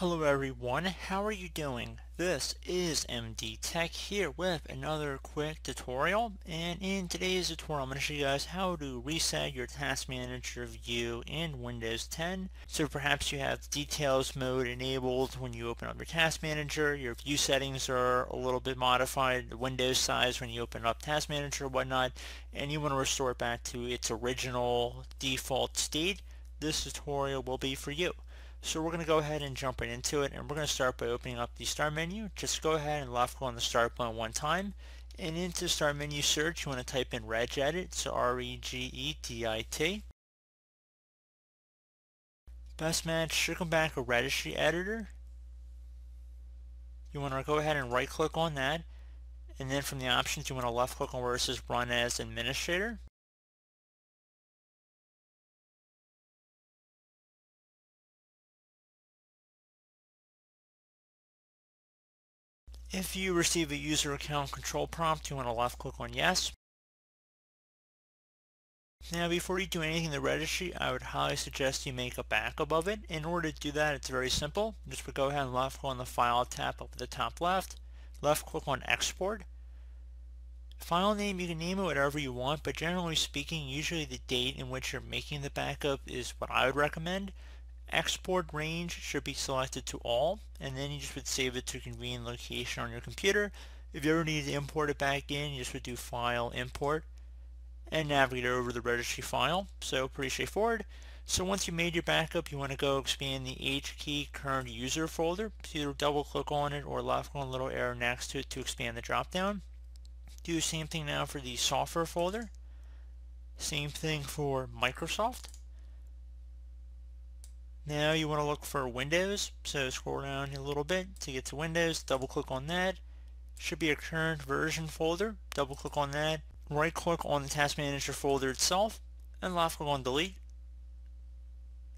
Hello everyone, how are you doing? This is MD Tech here with another quick tutorial and in today's tutorial I'm going to show you guys how to reset your task manager view in Windows 10. So perhaps you have details mode enabled when you open up your task manager, your view settings are a little bit modified, the window size when you open up task manager whatnot, and you want to restore it back to its original default state. This tutorial will be for you. So we're going to go ahead and jump right into it and we're going to start by opening up the start menu. Just go ahead and left click on the start button one time and into start menu search you want to type in regedit, so R-E-G-E-D-I-T. Best match should come back a registry editor. You want to go ahead and right click on that and then from the options you want to left click on where it says run as administrator. If you receive a user account control prompt, you want to left click on yes. Now before you do anything in the registry, I would highly suggest you make a backup of it. In order to do that, it's very simple. Just go ahead and left click on the file tab up at the top left, left click on export. File name, you can name it whatever you want, but generally speaking, usually the date in which you're making the backup is what I would recommend. Export range should be selected to all and then you just would save it to a convenient location on your computer. If you ever need to import it back in, you just would do file import and navigate over the registry file. So pretty straightforward. So once you made your backup, you want to go expand the H key current user folder. So either double click on it or left click on the little arrow next to it to expand the drop down. Do the same thing now for the software folder. Same thing for Microsoft. Now you want to look for Windows, so scroll down a little bit to get to Windows, double click on that. Should be a current version folder, double click on that. Right click on the Task Manager folder itself, and left click on Delete.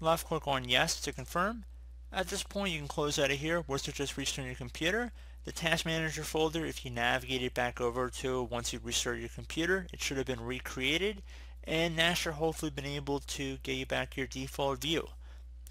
Left click on Yes to confirm. At this point you can close out of here once it just restart your computer. The Task Manager folder, if you navigate it back over to once you restart your computer, it should have been recreated and should hopefully been able to get you back your default view.